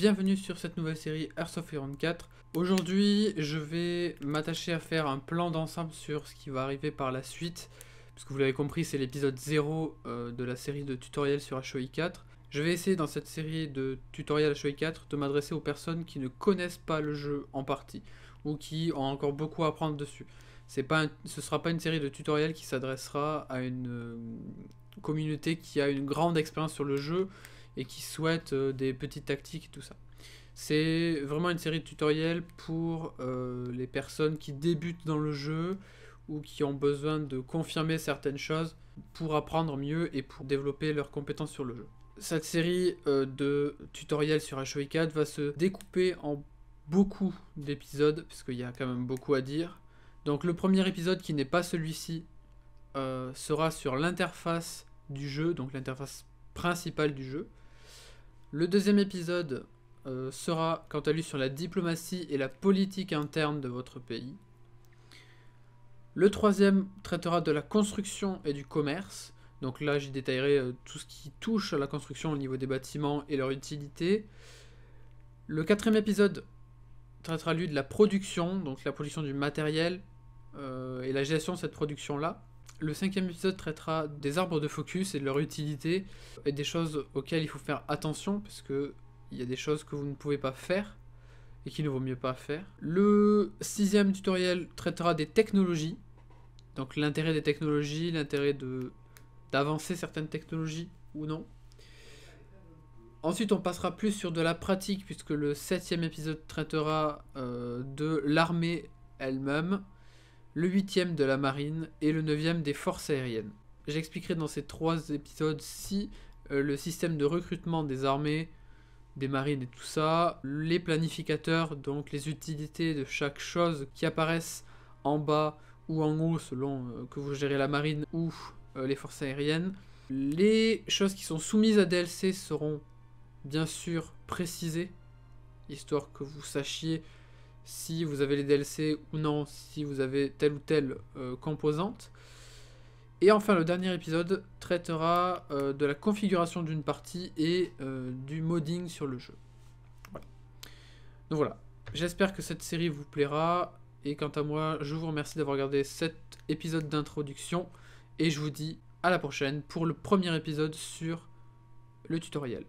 bienvenue sur cette nouvelle série Airsoft Hero 4. Aujourd'hui, je vais m'attacher à faire un plan d'ensemble sur ce qui va arriver par la suite. Parce que vous l'avez compris, c'est l'épisode 0 euh, de la série de tutoriels sur HOI 4. Je vais essayer dans cette série de tutoriels HOI 4 de m'adresser aux personnes qui ne connaissent pas le jeu en partie ou qui ont encore beaucoup à apprendre dessus. Ce sera pas une série de tutoriels qui s'adressera à une euh, communauté qui a une grande expérience sur le jeu et qui souhaite euh, des petites tactiques et tout ça. C'est vraiment une série de tutoriels pour euh, les personnes qui débutent dans le jeu ou qui ont besoin de confirmer certaines choses pour apprendre mieux et pour développer leurs compétences sur le jeu. Cette série euh, de tutoriels sur HOI4 va se découper en beaucoup d'épisodes, puisqu'il y a quand même beaucoup à dire. Donc le premier épisode qui n'est pas celui-ci sera sur l'interface du jeu, donc l'interface principale du jeu. Le deuxième épisode euh, sera quant à lui sur la diplomatie et la politique interne de votre pays. Le troisième traitera de la construction et du commerce. Donc là, j'y détaillerai euh, tout ce qui touche à la construction au niveau des bâtiments et leur utilité. Le quatrième épisode traitera lui de la production, donc la production du matériel euh, et la gestion de cette production-là. Le cinquième épisode traitera des arbres de focus et de leur utilité et des choses auxquelles il faut faire attention parce que il y a des choses que vous ne pouvez pas faire et qu'il ne vaut mieux pas faire. Le sixième tutoriel traitera des technologies, donc l'intérêt des technologies, l'intérêt d'avancer certaines technologies ou non. Ensuite, on passera plus sur de la pratique puisque le septième épisode traitera euh, de l'armée elle-même le huitième de la marine et le neuvième des forces aériennes. J'expliquerai dans ces trois épisodes si euh, le système de recrutement des armées, des marines et tout ça, les planificateurs, donc les utilités de chaque chose qui apparaissent en bas ou en haut selon euh, que vous gérez la marine ou euh, les forces aériennes. Les choses qui sont soumises à DLC seront bien sûr précisées, histoire que vous sachiez si vous avez les DLC ou non, si vous avez telle ou telle euh, composante. Et enfin, le dernier épisode traitera euh, de la configuration d'une partie et euh, du modding sur le jeu. Donc voilà, j'espère que cette série vous plaira. Et quant à moi, je vous remercie d'avoir regardé cet épisode d'introduction. Et je vous dis à la prochaine pour le premier épisode sur le tutoriel.